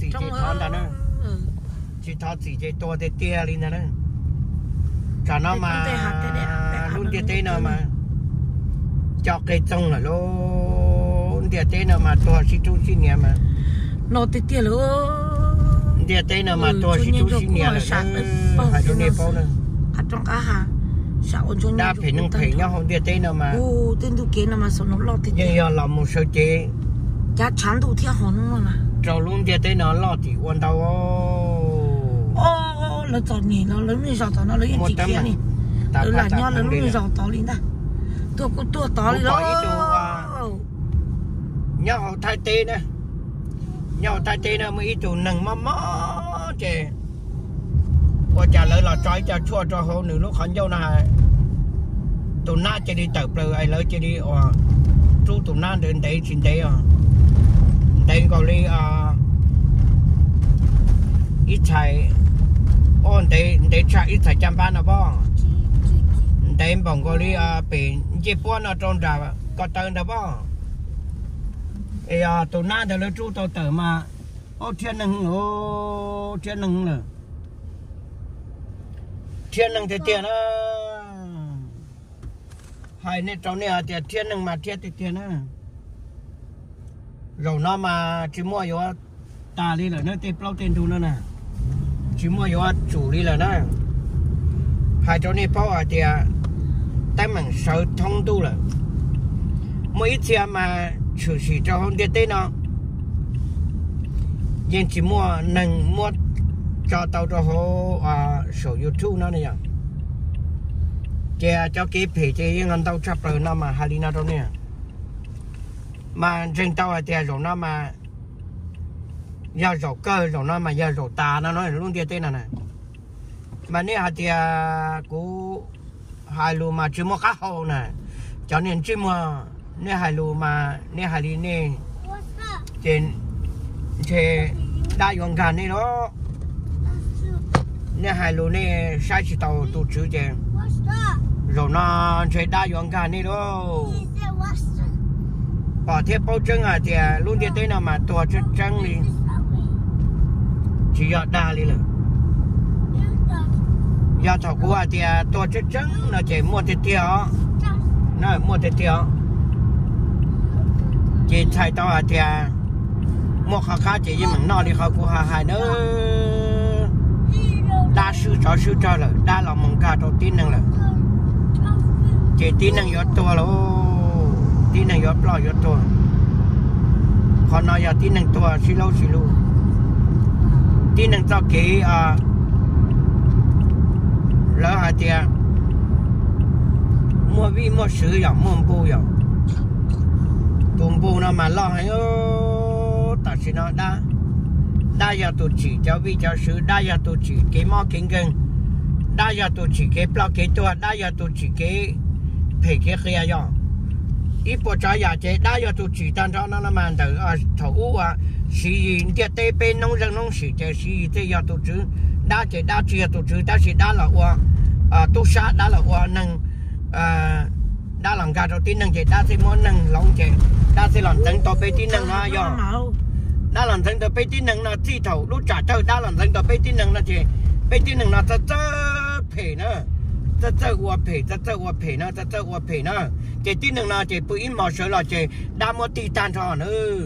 gì chế thoát đó nữa chỉ thoát gì chế to để tia đó nữa cả nó mà luôn tia tê nào mà cho cây trồng là luôn tia tê nào mà to chỉ chú chỉ nhà mà. Nó tia tia luôn tia tê nào mà to chỉ chú chỉ nhà là phải cho nên bao nữa hạt trong cá hà sao ôn cho đa phải nâng phải nhau không tia tê nào mà. Ô tên tu kia nào mà sao nó lo tia nhưng giờ làm một số chế. Giá chán tu theo mà trâu luôn tia tê nó lo thì quan đâu ô nó chọn nhỉ nó lớn như tao nó lấy gì kia nè nó là nhau lớn như giàu tao lên ta tôi cũng tôi tao lên đó. nhau thay tê nè. Nhau thay tê nè mới tụ nâng mà mó chè. Qua trả lời là trói cho chua cho hồ nữ lúc hắn dâu nè. Tụ na chỉ đi tập rồi ai lỡ chỉ đi ờ chú tụ na đến đấy xin đấy à đấy còn đi à ít chạy ôn đấy đấy chạy ít chạy chăm ban nào bao đấy bằng có à bị chỉ buôn ở trong trà có tên đó ê à tụ na thì lỡ chú tụ tử mà. Ô thiên nâng ô thiên nâng rồi thiên nâng thì tiền á. Hai nè trong này thì thiên nâng mà thiên thì tiền á rồi nó mà chỉ mua vô ta đi là nó tiền bao tiền thu nó nè. Chỉ mua vô chủ đi là nó. Hai chỗ này bao à thì à, tay mình sợ thông tu là. Mỗi chia mà chủ sĩ cho không tiền tên nó. Nhưng chỉ mua nâng mua cho tao cho họ à sổ YouTube nó này à cho cái page cái ngân tao chấp rồi nó mà Halina đâu nè mà trên tao là thì rồi nó mà giờ rồi cơ rồi nó mà giờ rồi ta nó nói luôn tiền tên này mà nè thì à, của hai lù mà chỉ mua cá hậu này. Cho nên chỉ mua nếu hai lù mà, nếu hai lì nè. Trên trên đại dương cả này đó. Nếu hai lù nè, sai chỉ tàu tụt chữ trên. Rồi nó trên đại dương cả này đó bỏ thiết bao chân à thì à, luôn đi tới nào mà tua chân chân đi. Chỉ có đa đi rồi giờ thầu của à thì tua chân chân nó chỉ mua thịt tiêu nó mua thịt tiêu chỉ thay tao à thì à, mua khá khá chỉ mình nó đi khâu của hà hai nữa đa sư cho sư cho là đa lòng mong cả đầu tiên năng là chỉ tin năng yếu to là tin năng yếu lo yếu to còn nói giờ tin năng to xí lâu xí lâu tin năng cho cái à lỡ hai tia mua vi mua sử dụng mua bù dụng tụm bù nó mà lo hay ơ ta chỉ nó đa đa giờ tụ chỉ cho vi cho sư đa giờ tụ chỉ cái mò kinh kinh đa giờ tụ chỉ cái bao cái tua đa giờ tụ chỉ cái phải cái kia rồi ít bộ trái giờ chế đa giờ tụ chỉ tan cho nó là màn từ à thầu u à sử dụng cái tê bên nông dân nông sử chế sử dụng cái giờ tụ chữ đa chế đa chia tụ chữ đa chỉ đa là qua à tu sát đa là qua năng à đa làm cả đầu tiên năng chế đa sẽ muốn năng lòng chế đa sẽ làm tận to bên tin năng ha rồi đã làm thành được bây tin năng là chi thầu lúc trả thầu đã làm thành được bây tin năng là gì bây tin năng là rất rất phê nữa rất rất quá phê rất rất quá phê nữa rất rất quá phê nữa chỉ tin năng là chỉ bụi mỏ sợi là chỉ đã mua ti tan cho nữa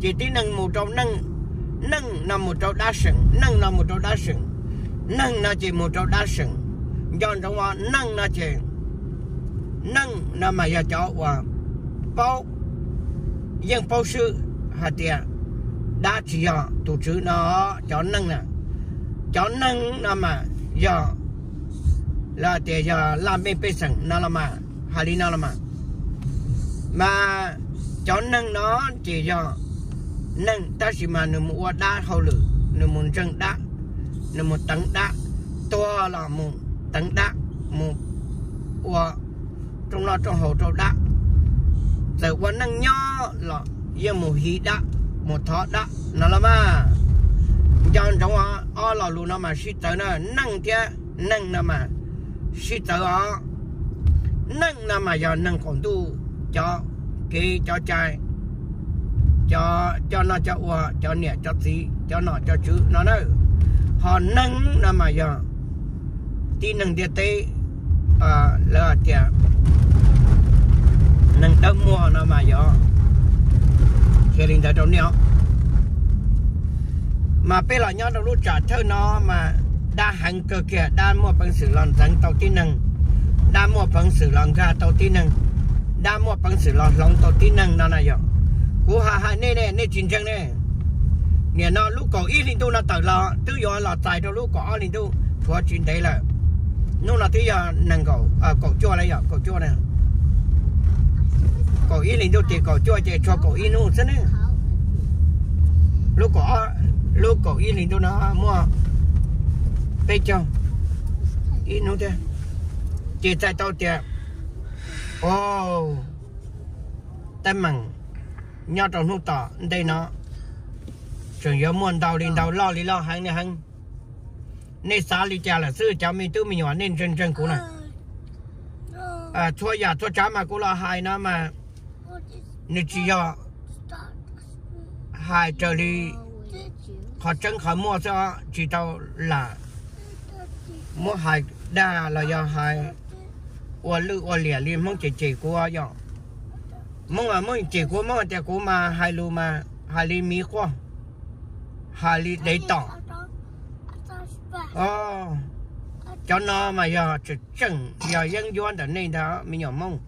chỉ tin năng một trong năng năng là một trong đa sừng năng là một trong đa sừng năng là chỉ một trong đa sừng dọn trong hoa năng là chỉ năng là mà giờ cho hoa bao ยัง包是 hạt tiền đã chỉ giờ tổ chức nó cho nâng nè cho nâng nó mà giờ là để giờ làm bên bên sẵn nó là mà hà lý nó là mà mà cho nâng nó chỉ giờ nâng ta chỉ mà nửa mua đá hậu lử nửa một chân đá nửa một tấn đá to là một tấn đá một của trong lo trong hậu trong đá từ quan năng nhỏ là giờ một hí đá một thọ đá nó là mà cho trong họ ở là luôn nó mà sĩ tới nó năng kia năng nó mà sĩ tử họ nâng nó mà giờ nâng còn tu, cho cái cho trai. Cho cho nó cho ua, cho nhẹ cho tí, cho nó cho chữ nó nữa họ nâng nó mà giờ, tí nâng địa tế à là chả nâng tâm mua nó mà giờ, thì linh tại trong nhau mà bây giờ nhau đâu lúc trả thơ nó mà đa hàng cơ kia đa mua bằng sự lòng dân tàu tí năng. Đa mua bằng sự lòng gà tàu tí năng. Đa mua bằng sự lòng lòng tàu tí năng nó này rồi, cú hà hà nè nè nè chính chân nè. Nè nó lúc có ít linh tu nó tự lo tự do là tài đâu lúc có linh tu. Thua chuyện đấy là nó là tự do năng cầu à cầu chua này giờ cầu chua này cầu ít linh tu thì cầu chua thì cho cầu ít nô thế nè, lúc có lúc có ít linh tu nó mua bây cho ít nu thế chỉ tại tao tiệt ô tâm mừng nhau trong nút tỏ đây nó. Trường yếu muôn đầu lên đầu lo lý lo hàng này hàng nên xa lý cha là sư cháu mình tự mình nhỏ nên chân chân cũ này à thua nhà thua cháu mà cũ là hai nó mà. Nên chỉ do hai trở đi họ chân họ mua cho chỉ tao là mua hai đa là do hai ua lư, ua lẻ liền mong chỉ chỉ của do. Mong à mong chỉ của mong chỉ à, của mà, hai lu mà, hai li mí qua hai li đấy tỏ. Ờ. Cho nó mà giờ chỉ chừng giờ dân doan đến đây đó mình nhỏ mong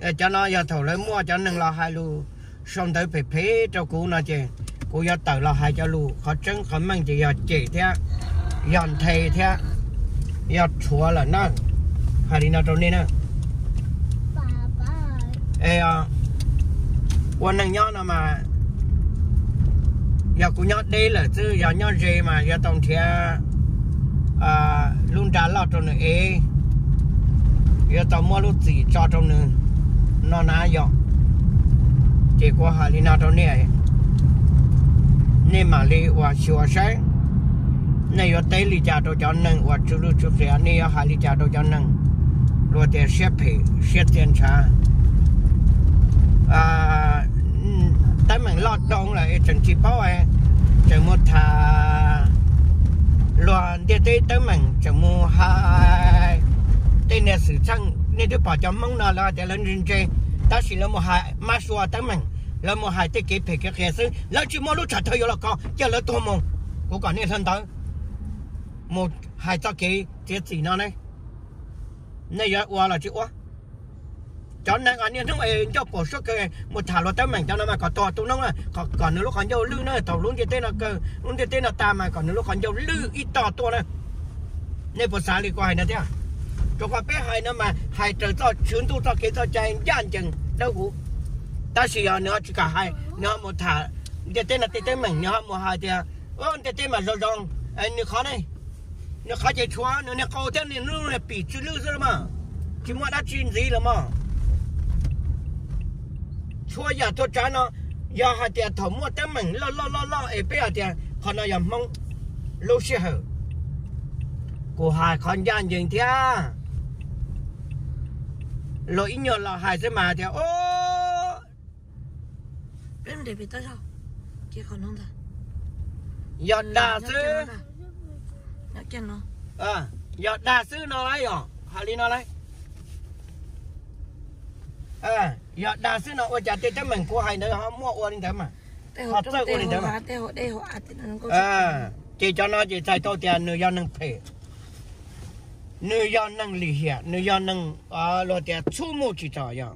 ờ, cho nó giờ thầu lấy mua, cho nên là hai lu xong tới phải phế cho cú nó chè. Cú giờ tự là hai cho lu khó trứng, khó mang chỉ giờ chỉ thế dọn thầy thế. Giờ chúa là nó. Hai đi nào trong đây nè. Ê à quân năng nhon nó mà. Giờ cũng nhon đây là chứ giờ nhon gì mà giờ tổng thiệt à ờ, luôn trả lo trong này ê giờ tổng mua lúc gì cho trong này nó ná giờ chỉ có hà đi nào trong này nên mà li và sửa sáng này, ở tây lý trả đồ cho nâng và chú lưu chú sẽ này, ở hà lý trả đồ cho nâng. Rồi tiền xếp phí xếp tiền trả à tại mình lọt đông là chẳng chỉ bảo ấy chẳng một thà. Loạn địa tế tới mình chẳng một hai. Tên này sự chăng nên tôi bảo cho mong là là để lên trên trên ta chỉ là một hai mà xua tới mình là một hai tế kế phê cái cái sư là chỉ mua lúc trả thời là con giờ là tôi mong của cả nên thân tới một hai tao kì tiết gì nó này. Này giờ qua là chịu quá cho nên anh em chúng cho bổ số cái một thả lo tới mình cho nó mà có to tu nó là có còn nữa lúc còn dâu lư nữa tàu luôn cái tên là cơ luôn cái tên là ta mà còn nữa lúc còn dâu lư ít to to này, nên bộ xã đi qua này thế à? Cho qua bé hai nữa mà hai trời cho chuyến tu cho cái cho chạy gian chừng đâu cũng ta chỉ ở nữa chỉ cả hai nữa một thả cái tên là tên mình nữa một hai thì à. ơ cái tên mà rồi rồi anh khó này nó khó chạy chúa nó nó câu tên này nó là bị chữ lư rồi mà chỉ mua đã chuyện gì rồi mà chua ya to cha nó. Ya ha tia thọ mua tấm mình lo lo lo lo e bé tia còn nó ya mong lâu xe hở. Của hai con gian dừng thia lỗi nhờ là hai sẽ mà thia ô! Em để bị tới sao kia còn không ta? Ya đa sư nhớ chân nó. À ya đa sư nó lấy à hà lý nó lấy. À giờ đa số nó ở chợ tết mình của hai nữa họ mua uống thế mà họ chơi uống thế mà tê họ đây họ ăn thì nó có à chỉ cho nó chỉ xài tô tiền người dân nâng phê người dân nâng lì hiệp người dân nâng à lo tiền chú mua chỉ cho ya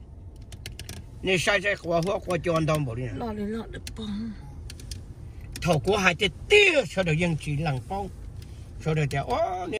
người sai sai qua hoa qua cho anh đông bảo đi lo lên lo được bông thầu của hai tết tiêu sau đó dân chỉ lằng bông sau đó tiền ô